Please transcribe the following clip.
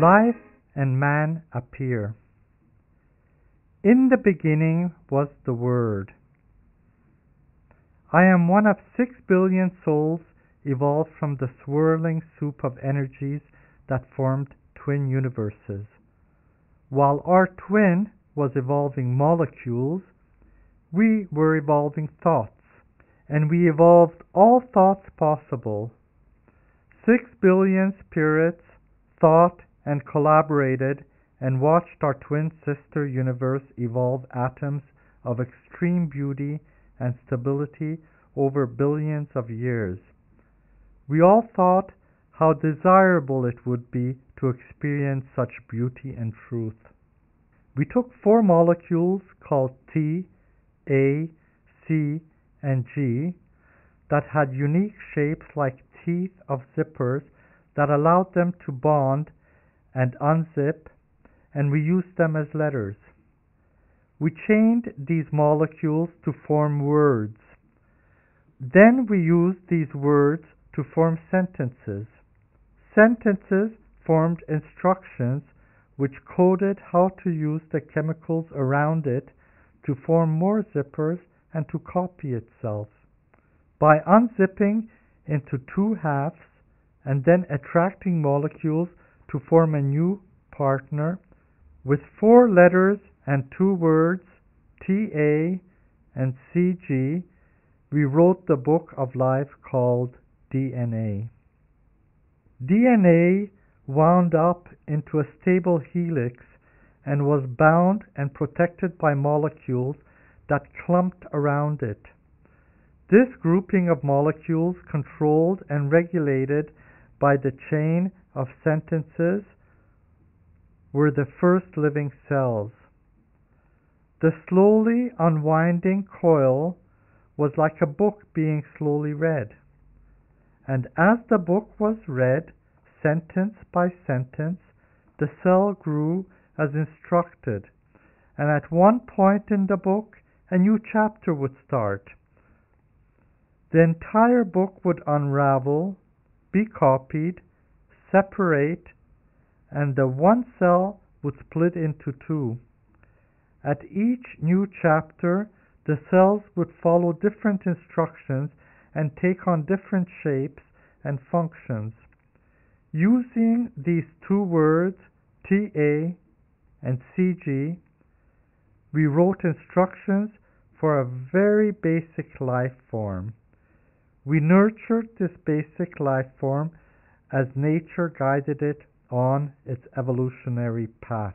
life and man appear. In the beginning was the Word. I am one of six billion souls evolved from the swirling soup of energies that formed twin universes. While our twin was evolving molecules, we were evolving thoughts, and we evolved all thoughts possible. Six billion spirits thought and collaborated and watched our twin sister universe evolve atoms of extreme beauty and stability over billions of years. We all thought how desirable it would be to experience such beauty and truth. We took four molecules called T, A, C, and G that had unique shapes like teeth of zippers that allowed them to bond and unzip, and we used them as letters. We chained these molecules to form words. Then we used these words to form sentences. Sentences formed instructions which coded how to use the chemicals around it to form more zippers and to copy itself. By unzipping into two halves and then attracting molecules to form a new partner with four letters and two words, TA and CG, we wrote the book of life called DNA. DNA wound up into a stable helix and was bound and protected by molecules that clumped around it. This grouping of molecules, controlled and regulated by the chain of sentences, were the first living cells. The slowly unwinding coil was like a book being slowly read. And as the book was read, sentence by sentence, the cell grew as instructed, and at one point in the book, a new chapter would start. The entire book would unravel, be copied, separate, and the one cell would split into two. At each new chapter, the cells would follow different instructions and take on different shapes and functions. Using these two words, TA and CG, we wrote instructions for a very basic life form. We nurtured this basic life form as nature guided it on its evolutionary path.